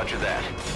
Roger that.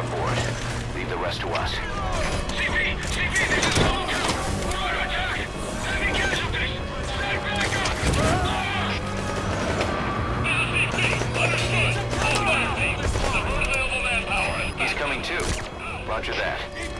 on board. Leave the rest to us. CP! CP! This is Solo 2! Under attack! Stand back up! Ah. Understood! He's coming too. Roger that.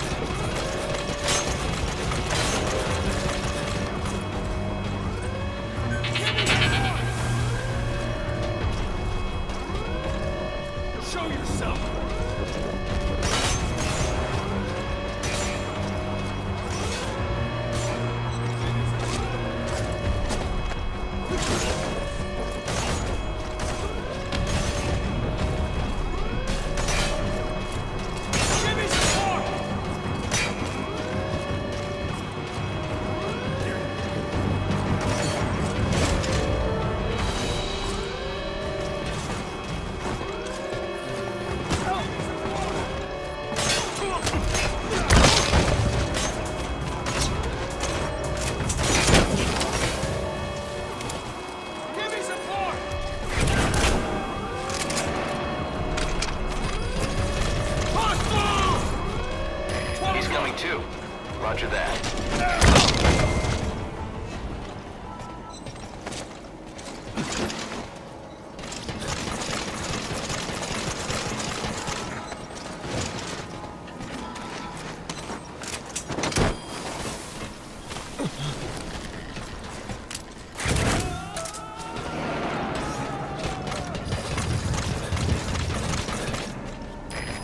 Roger that.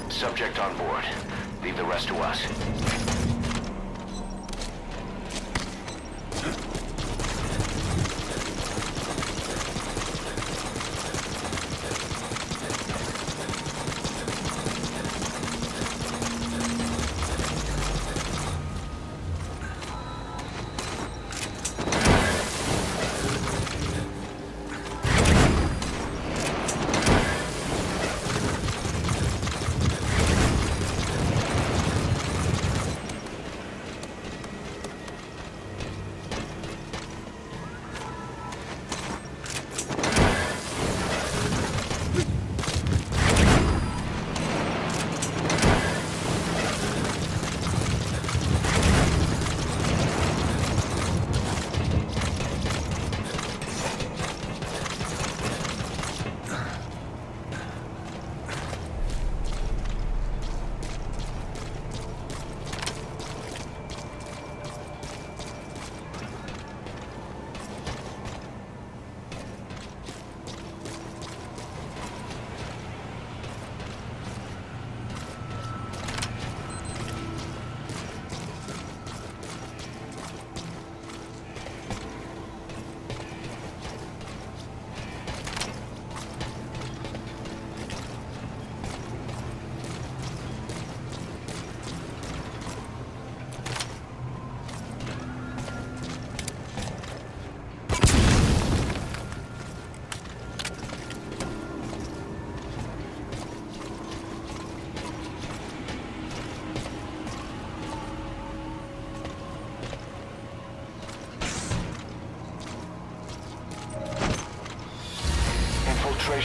Subject on board. Leave the rest to us.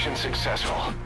Infiltration successful.